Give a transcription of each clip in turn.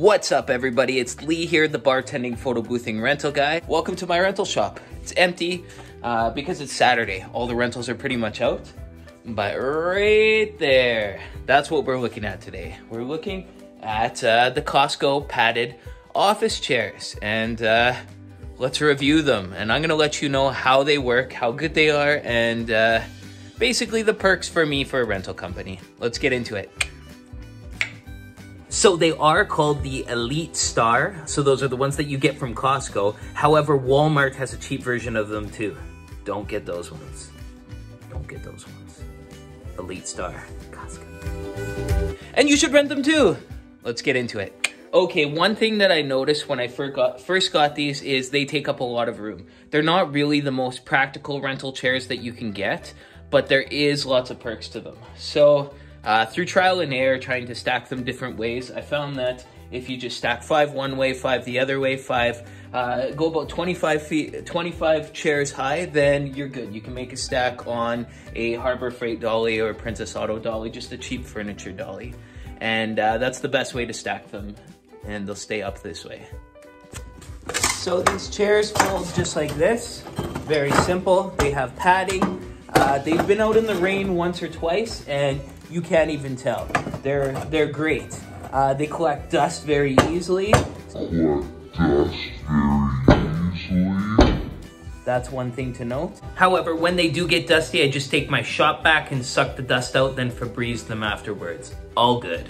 What's up, everybody? It's Lee here, the bartending, photo boothing rental guy. Welcome to my rental shop. It's empty uh, because it's Saturday. All the rentals are pretty much out. But right there, that's what we're looking at today. We're looking at uh, the Costco padded office chairs, and uh, let's review them. And I'm gonna let you know how they work, how good they are, and uh, basically the perks for me for a rental company. Let's get into it. So they are called the Elite Star. So those are the ones that you get from Costco. However, Walmart has a cheap version of them too. Don't get those ones. Don't get those ones. Elite Star, Costco. And you should rent them too. Let's get into it. Okay, one thing that I noticed when I first got, first got these is they take up a lot of room. They're not really the most practical rental chairs that you can get, but there is lots of perks to them. So uh, through trial and error, trying to stack them different ways, I found that if you just stack five one way, five the other way, five, uh, go about 25 feet, 25 chairs high, then you're good. You can make a stack on a Harbor Freight dolly or Princess Auto dolly, just a cheap furniture dolly. And uh, that's the best way to stack them, and they'll stay up this way. So these chairs fold just like this, very simple. They have padding. Uh, they've been out in the rain once or twice, and you can't even tell. They're they're great. Uh, they collect dust very easily. Collect dust very easily. That's one thing to note. However, when they do get dusty, I just take my shop vac and suck the dust out, then Febreze them afterwards. All good.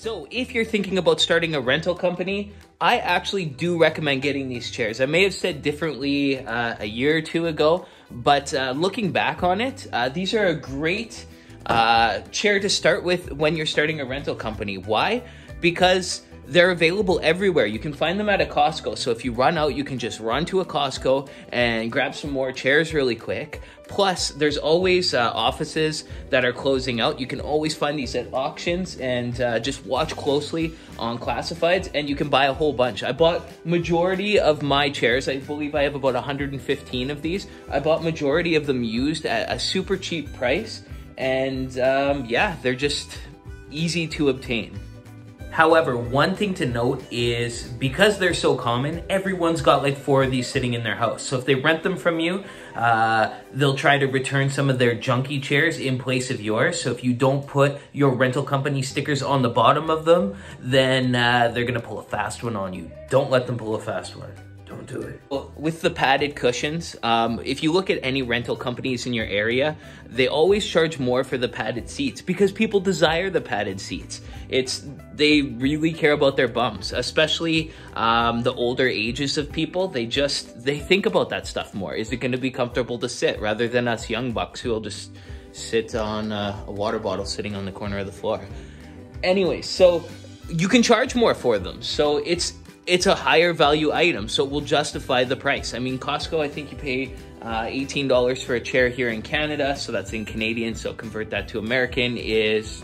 So if you're thinking about starting a rental company, I actually do recommend getting these chairs. I may have said differently uh, a year or two ago, but uh, looking back on it, uh, these are a great uh, chair to start with when you're starting a rental company. Why? Because they're available everywhere. You can find them at a Costco. So if you run out, you can just run to a Costco and grab some more chairs really quick. Plus, there's always uh, offices that are closing out. You can always find these at auctions and uh, just watch closely on classifieds and you can buy a whole bunch. I bought majority of my chairs. I believe I have about 115 of these. I bought majority of them used at a super cheap price. And um, yeah, they're just easy to obtain. However, one thing to note is because they're so common, everyone's got like four of these sitting in their house. So if they rent them from you, uh, they'll try to return some of their junky chairs in place of yours. So if you don't put your rental company stickers on the bottom of them, then uh, they're gonna pull a fast one on you. Don't let them pull a fast one. Don't do it. Well, with the padded cushions, um, if you look at any rental companies in your area, they always charge more for the padded seats because people desire the padded seats. It's they really care about their bums, especially um, the older ages of people. They just they think about that stuff more. Is it going to be comfortable to sit rather than us young bucks who will just sit on a, a water bottle sitting on the corner of the floor? Anyway, so you can charge more for them. So it's it's a higher value item, so it will justify the price. I mean, Costco, I think you pay uh, $18 for a chair here in Canada, so that's in Canadian, so convert that to American is...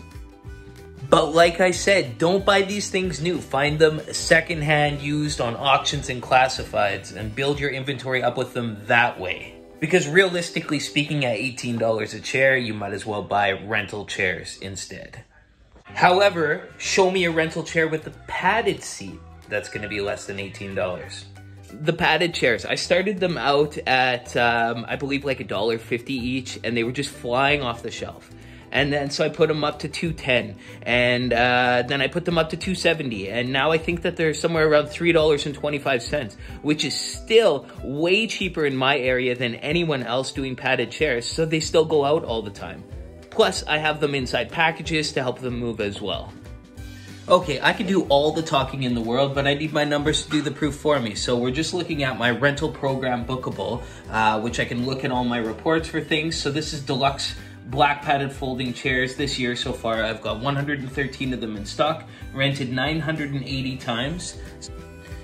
But like I said, don't buy these things new. Find them secondhand used on auctions and classifieds and build your inventory up with them that way. Because realistically speaking, at $18 a chair, you might as well buy rental chairs instead. However, show me a rental chair with a padded seat that's going to be less than $18. The padded chairs, I started them out at, um, I believe, like a dollar fifty each, and they were just flying off the shelf. And then so I put them up to 210 and uh, then I put them up to 270 and now I think that they're somewhere around $3.25 which is still way cheaper in my area than anyone else doing padded chairs so they still go out all the time. Plus I have them inside packages to help them move as well. Okay, I can do all the talking in the world, but I need my numbers to do the proof for me. So we're just looking at my rental program Booqable, uh, which I can look at all my reports for things. So this is deluxe black padded folding chairs this year so far. I've got 113 of them in stock, rented 980 times.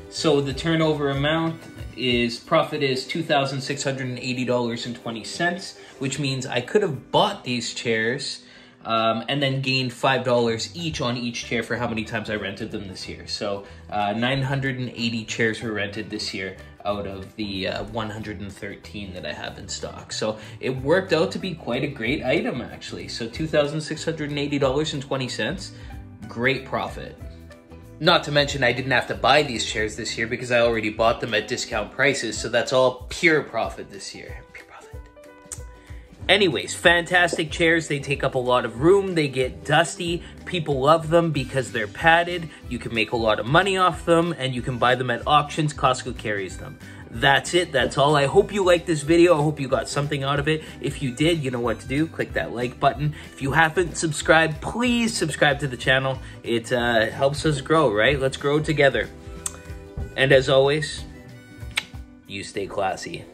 So the turnover amount is profit is $2,680.20, which means I could have bought these chairs um, and then gained $5 each on each chair for how many times I rented them this year. So uh, 980 chairs were rented this year. out of the uh, 113 that I have in stock. So it worked out to be quite a great item actually. So $2,680.20, great profit. Not to mention I didn't have to buy these chairs this year because I already bought them at discount prices. So that's all pure profit this year. Anyways, fantastic chairs. They take up a lot of room. They get dusty. People love them because they're padded. You can make a lot of money off them and you can buy them at auctions. Costco carries them. That's it. That's all. I hope you liked this video. I hope you got something out of it. If you did, you know what to do. Click that like button. If you haven't subscribed, please subscribe to the channel. It uh, helps us grow, right? Let's grow together. And as always, you stay classy.